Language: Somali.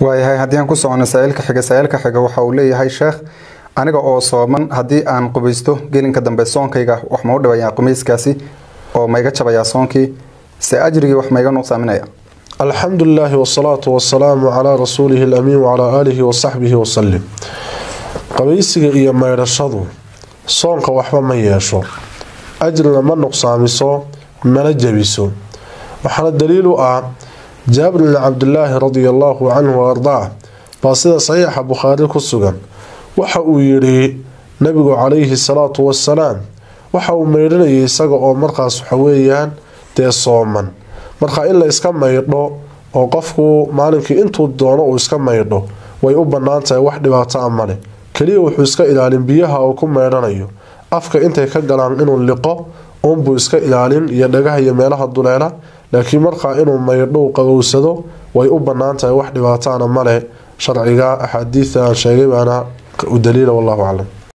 waayahay haddii aan ku socono saailka xiga saailka xiga waxa uu leeyahay sheekh aniga oo sooman haddii aan qubaysto gelinka dambe soonkayga wax ma u dhibayaa qumayskaasi oo maiga jabayaa soonkii? Se ajrigii wax maiga nuqsaaminaya alxamdu lilaahi wasalaatu wasalaamu calaa rasuulihi alamiin wacalaa aalihi wasaxbihi wasalim qabaysiga iyo maydhashadu soonka waxba ma yeesho. Ajrina ma nuqsaamiso mana jebiso waxaana daliil u ah jaabir bni cabdilaahi radia allaahu canhu ardaa baa sida saxiixa bukhaari ku sugan. Waxa uu yidhi nabigu calayhi salaatu wasalaam waxa uu maydhanayay isaga oo markaas waxaweeyaan dee sooman. Marka in la iska maydho oo qofku maalinkii intuu doono uu iska maydho way u bannaan tahay wax dhibaato a male keliya wuxuu iska ilaalin biyaha uu ku maydhanayo. Afka intay ka galaan inuu liqo uunbuu iska ilaalin iyo dhagaha iyo meelaha duleela laakiin markaa inuu maydho u qabowsado way u bannaan tahay wax dhibaataana male sharciga axaadiida aan sheegay baana u daliila wallahu aclam